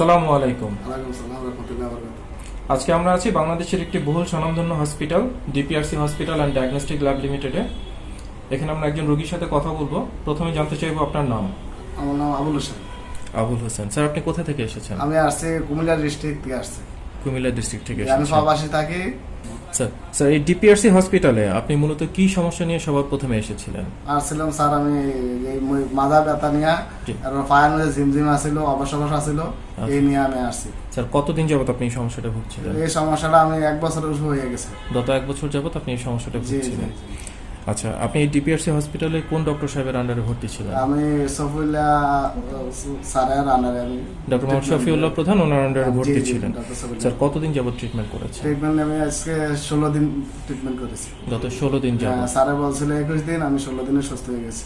আসসালামু আলাইকুম। আজকে আমরা আছি বাংলাদেশের একটি বহুল স্বনামধন্য hospital DPRC hospital and diagnostic lab লিমিটেডে এখানে আমরা একজন রোগীর সাথে কথা বলব। প্রথমে জানতে চাইব আপনার নাম। আমার নাম আবুল হোসেন। আবুল হোসেন। স্যার আপনি কোথা থেকে এসেছেন? আমি আসছি কুমিল্লা ডিস্ট্রিক্ট থেকে আসছি। কুমিল্লা ডিস্ট্রিক্ট থেকে আমি সব আসি থাকি। স্যার স্যার এই ডিপিআরসি হসপিটালে আপনি মূলত কি সমস্যা নিয়ে সবার প্রথমে এসেছিলেন আসছিলাম স্যার আমি এই মাজা ব্যথা নিয়ে। আর পায়ের মধ্যে ঝিমঝিম আসছিল অবশ আসছিল আচ্ছা। এই নিয়ে আমি আসছি স্যার কতদিন যাবত আপনি এই সমস্যাটা ভুগছিলেন এই সমস্যাটা আমি এক বছরের হয়ে গেছে গত এক বছর যাবত আপনি এই সমস্যাটা ভুগছিলেন। আচ্ছা আপনি ডিপিআরসি হসপিটালে কোন ডক্টর সাহেবের আন্ডারে ভর্তি ছিলেন? আমি সফুল্লাহ স্যারের আন্ডারে আমি ডক্টর মোহাম্মদ শফিউল্লাহ প্রধান ওনার আন্ডারে ভর্তি ছিলেন। স্যার কতদিন যাবত ট্রিটমেন্ট করেছেন? ট্রিটমেন্ট আমি আজকে ষোলো দিন ট্রিটমেন্ট করেছি। গত ষোলো দিন যাবত হ্যাঁ, স্যারে বলছিল একুশ দিন আমি ষোলো দিনে সুস্থ হয়ে গেছি।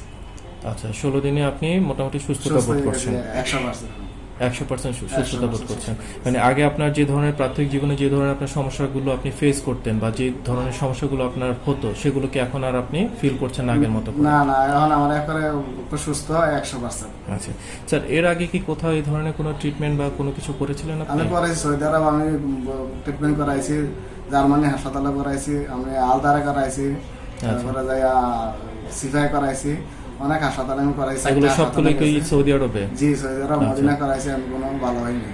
আচ্ছা ষোলো দিনে আপনি মোটামুটি সুস্থতা সুস্থ বোধ করছেন। একশো পার্সেন্ট একশো পার্সেন্ট সুস্থতা বোধ করছেন। মানে আগে আপনার যে ধরনের প্রাথমিক জীবনে যে ধরনের আপনার সমস্যাগুলো আপনি ফেস করতেন বা যে ধরনের সমস্যাগুলো আপনার হতো সেগুলোকে এখন আর আপনি ফিল করছেন আগের মতো না না এখন আমার একবারে সুস্থ একশো পার্সেন্ট আচ্ছা। স্যার এর আগে কি কোথাও এই ধরনের কোনো ট্রিটমেন্ট বা কোনো কিছু করেছিলেন আপনি? আমি করাইছি সৌদি আরব আমি ট্রিটমেন্ট করাইছি জার্মানি হাসপাতালে করাইছি আমি আলদারে করাইছি আচ্ছা। তারপরে যাই সিফাই করাইছি। অনেক হাসপাতালে আমি করাইছি এগুলো একটা সবগুলোই কি সৌদি আরবে? জি সৌদি আরব আচ্ছা। মদিনা করাইছি আমি কোনো ভালো হয়নি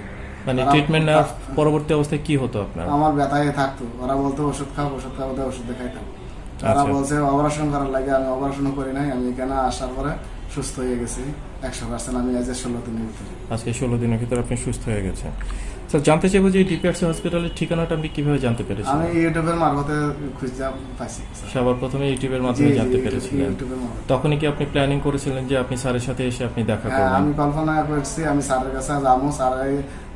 মানে ট্রিটমেন্ট নেওয়ার পরবর্তী অবস্থায় কি হতো আপনার? আমার ব্যথায় থাকতো। ওরা বলতো ওষুধ খাও ওষুধ খাও ওষুধ খাইতাম তারা আচ্ছা। বলছে অপারেশন করার লাগে আমি অপারেশন করি নাই আমি এখানে আসার পরে সুস্থ হয়ে গেছি। একশো পার্সেন্ট আমি আজ ষোলো দিনের ভিতরে। আজকে ষোলো দিনের ভিতরে আপনি সুস্থ হয়ে গেছেন। স্যার জানতে চাইব যে ডিপিআরসি হসপিটালের ঠিকানাটা আপনি কীভাবে জানতে পেরেছেন আমি ইউটিউবের মারফতে খুঁজতে পাইছি সবার প্রথমে ইউটিউবের মাধ্যমে জানতে পেরেছিলেন। তখনই কি আপনি প্ল্যানিং করেছিলেন যে আপনি স্যারের সাথে এসে আপনি দেখা হ্যাঁ, করবেন? আমি কল্পনা করছি আমি স্যারের কাছে যাব স্যার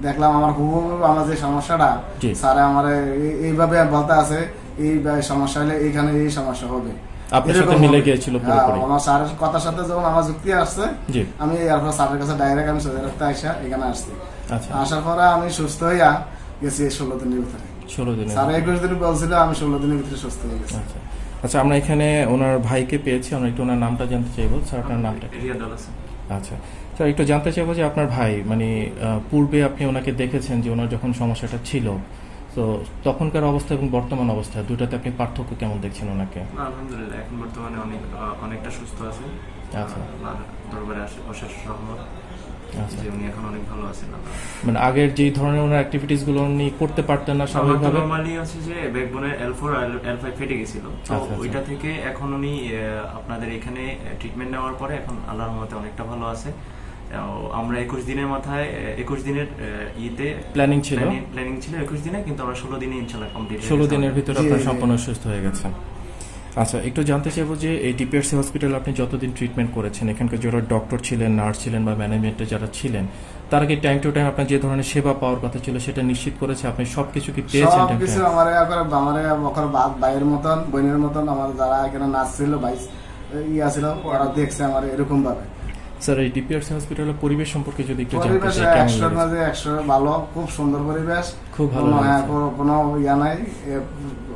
দেখলাম আমার হুবহু আমার যে সমস্যাটা। স্যার আমার এই- এইভাবে বলতে আছে এই সমস্যা হলে এখানে এই সমস্যা হবে। আপনার সাথে মিলে গিয়েছিল হ্যাঁ, পুরোপুরি আমার স্যারের কথার সাথে যখন আমার যুক্তি আসছে আমি এরপর স্যারের কাছে ডাইরেক্ট আমি সৌদি আসা এখানে আসছি। আচ্ছা। আসার পরে আমি সুস্থ হইয়া গেছি ষোলো দিনের ভিতরে। ষোলো দিনে স্যার একুশ দিন বলছিল আমি ষোলো দিনের ভিতরে সুস্থ হয়ে গেছি। আচ্ছা। আচ্ছা আমরা এখানে ওনার ভাইকে পেয়েছি আমরা একটু ওনার নামটা জানতে চাইব। স্যার আপনার নামটা। আচ্ছা। স্যার একটু জানতে চাইব যে আপনার ভাই মানে পূর্বে আপনি ওনাকে দেখেছেন যে ওনার যখন সমস্যাটা ছিল তো তখনকার অবস্থা এবং বর্তমান অবস্থা দুটাতে আপনি পার্থক্য কেমন দেখছেন ওনাকে? আলহামদুলিল্লাহ এখন বর্তমানে অনেক অনেকটা সুস্থ আছে আচ্ছা। দরবারে অশেষ রহমত। আচ্ছা। মানে আগের যে ধরনের ওনার অ্যাক্টিভিটিসগুলো উনি করতে পারতেন না স্বাভাবিকভাবে? নর্মালি আছে যে ব্যাকবোনের এল ফোর এল ফেটে গেছিল। তো আচ্ছা, আচ্ছা। ওইটা থেকে এখন উনি আহ, আপনাদের এখানে ট্রিটমেন্ট নেওয়ার পরে এখন আল্লাহর রহমতে অনেকটা ভালো আছে। আমরা একুশ দিনের মাথায় একুশ দিনের ইতে প্ল্যানিং ছিল? প্ল্যানিং ছিল একুশ দিনে কিন্তু আমরা ষোলো দিনে ইনশাল্লাহ কমপ্লিট ষোলো দিনের ভিতরে আপনার সম্পূর্ণ সুস্থ হয়ে গেছেন। আচ্ছা একটু জানতে চাইব যে এই ডিপিআরসি হসপিটালে আপনি যতদিন ট্রিটমেন্ট করেছেন এখানকার যারা ডক্টর ছিলেন নার্স ছিলেন বা ম্যানেজমেন্টে যারা ছিলেন তারা কি টাইম টু টাইম আপনার যে ধরনের সেবা পাওয়ার কথা ছিল সেটা নিশ্চিত করেছে? আপনি সবকিছু কি পেয়েছেন to কিছু? আমার আমার আমার ভাইয়ের মতন বোনের মতন আমার যারা এখানে নার্স ছিল ভাই ইয়া ছিল ওরা দেখছে আমার এরকম ভাবে স্যার এই ডিপিআরসি হসপিটালের পরিবেশ সম্পর্কে যদি একটু জানতে চাই কেমন একশোর ভালো খুব সুন্দর পরিবেশ। খুব ভালো কোনো হ্যাঁ, কোনো- ইয়া নাই।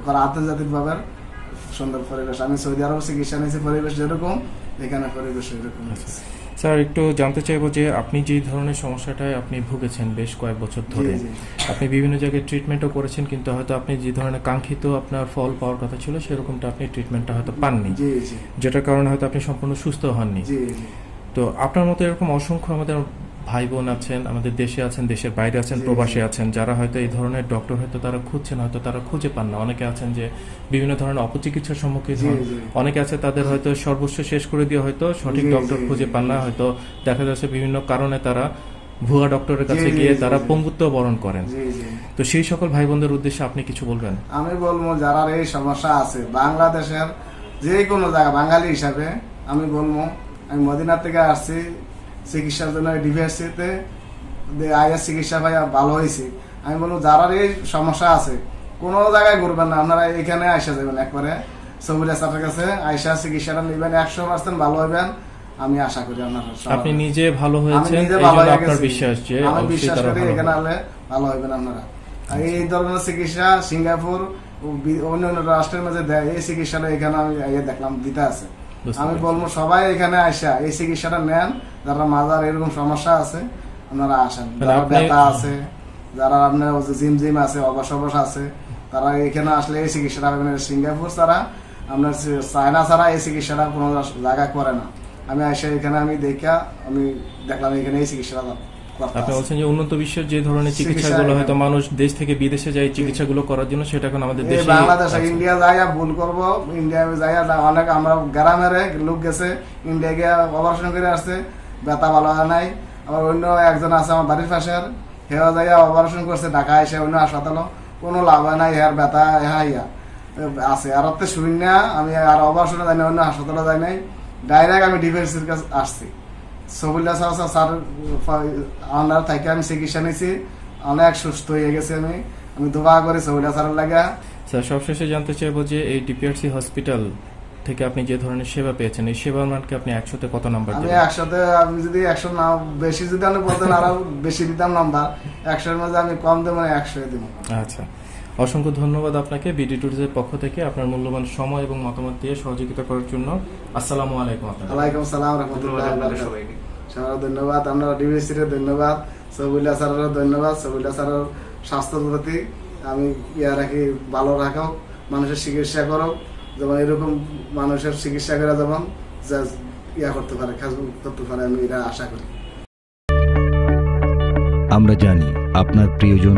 আন্তর্জাতিক ভাবে সুন্দর পরিবেশ। আমি সৌদি আরব চিকিৎসা নিয়েছি পরিবেশ যেরকম এখানে পরিবেশ এরকম আচ্ছা। স্যার একটু জানতে চাইব যে আপনি যে ধরনের সমস্যাটায় আপনি ভুগেছেন বেশ কয়েক বছর ধরে। আপনি বিভিন্ন জায়গায় ট্রিটমেন্টও করেছেন কিন্তু হয়তো আপনি যে ধরনের কাঙ্ক্ষিত আপনার ফল পাওয়ার কথা ছিল সেরকমটা আপনি ট্রিটমেন্টটা হয়তো পাননি। যেটার কারণে হয়তো আপনি সম্পূর্ণ সুস্থ হননি। জি জি। তো আপনার মতো এরকম অসংখ্য আমাদের ভাই বোন আছেন আমাদের দেশে আছেন দেশের বাইরে আছেন প্রবাসে আছেন যারা হয়তো এই ধরনের ডক্টর হয়তো তারা খুঁজছেন হয়তো তারা খুঁজে পান না। অনেকে আছেন যে বিভিন্ন ধরনের অপচিকিৎসার সম্মুখীন হন। অনেকে আছে তাদের হয়তো সর্বস্ব শেষ করে দিয়ে হয়তো সঠিক ডক্টর খুঁজে পান না। হয়তো দেখা যাচ্ছে বিভিন্ন কারণে তারা ভুয়া ডক্টরের কাছে গিয়ে তারা পঙ্গুত্ব বরণ করেন। তো সেই সকল ভাই বোনদের উদ্দেশ্যে আপনি কিছু বলবেন? আমি বলব যারা এই সমস্যা আছে বাংলাদেশের যে কোনো জায়গা বাঙালি হিসাবে আমি বলব আমি মদিনা থেকে আসছি চিকিৎসার জন্য ডিভিএসসিতে। আইএস চিকিৎসা ভাই ভালো হয়েছি আমি বলব যারা এই সমস্যা আছে কোনো জায়গায় ঘুরবেন না আপনারা এখানে আইসা যাবেন একবারে। সবুজ স্যারের কাছে আইসা চিকিৎসাটা নেবেন একশো পার্সেন্ট ভালো হইবেন। আমি আশা করি আপনারা আপনি নিজে ভালো হয়েছেন হয়ে আপনার বিশ্বাস যে আমি বিশ্বাস করি এখানে। হলে ভালো হইবেন আপনারা। এই ধরনের চিকিৎসা সিঙ্গাপুর অন্য অন্য রাষ্ট্রের মাঝে দেয় এই চিকিৎসাটা এখানে আমি দেখলাম দিতে আছে। আমি বলব সবাই এখানে আসা এই চিকিৎসাটা নেন যারা মাজার এরকম সমস্যা আছে আপনারা আসেন। যারা ব্যথা আছে যারা আপনার জিম জিম আছে অবস অবস আছে তারা এখানে আসলে এই চিকিৎসাটা পাবেন। সিঙ্গাপুর ছাড়া আপনার চায়না ছাড়া এই চিকিৎসাটা কোনো জায়গায় করে না। আমি এসে এখানে আমি দেখা আমি দেখলাম এখানে এই চিকিৎসাটা আপনি বলছেন যে উন্নত বিশ্বের যে ধরনের চিকিৎসা চিকিৎসাগুলো হয়তো মানুষ দেশ থেকে বিদেশে যায় চিকিৎসাগুলো করার জন্য সেটা এখন আমাদের দেশে বাংলাদেশে। ইন্ডিয়া যাইয়া ভুল করব ইন্ডিয়া যাইয়া অনেক আমরা গ্রামের লোক গেছে ইন্ডিয়া গিয়ে অপারেশন করে আসছে ব্যথা ভালো হয় নাই। আবার অন্য একজন আছে আমার বাড়ির পাশের হেও যাইয়া অপারেশন করছে ঢাকা এসে অন্য হাসপাতালও। কোনো লাভ হয় নাই হেয়ার ব্যথা হ্যাঁ ইয়া। আছে। আর অত শূন্য আমি আর অপারেশনে যাই না অন্য হাসপাতালে যাই নাই। ডাইরেক্ট আমি ডিফেন্সের কাছে আসছি। সবুল্লা স্যার স্যার আন্ডার থেকে আমি চিকিৎসা নিয়েছি অনেক সুস্থ হয়ে গেছি আমি। আমি দোয়া করি সবুল্লা স্যারের লাগা। স্যার সবশেষে জানতে চাইব যে এই ডিপিআরসি হসপিটাল থেকে আপনি যে ধরনের সেবা পেয়েছেন এই সেবার মানকে আপনি একশোতে কত নাম্বার আমি একসাথে আমি যদি একশো না বেশি যদি আমি বলতেন আরও বেশি দিতাম নাম্বার একশোর মধ্যে আমি কম দেবো একশো দিব। আচ্ছা। অসংখ্য ধন্যবাদ আপনাকে বিডি টুরিজের পক্ষ থেকে আপনার মূল্যবান সময় এবং মতামত দিয়ে সহযোগিতা করার জন্য। আসসালামু আলাইকুম আপনাকে ওয়ালাইকুম সালাম রহমতুল্লাহ আপনাদের সবাইকে। সবার ধন্যবাদ। আমরা ডিভিসির ধন্যবাদ। সবুল্লা স্যারের ধন্যবাদ। সবুল্লা স্যারের স্বাস্থ্যের প্রতি আমি ইয়া রাখি, ভালো রাখো, মানুষের চিকিৎসা করো। যেমন এরকম মানুষের চিকিৎসা করে যেমন ইয়া করতে পারে, কাজ করতে পারে, আমি এটা আশা করি। আমরা জানি আপনার প্রিয়জন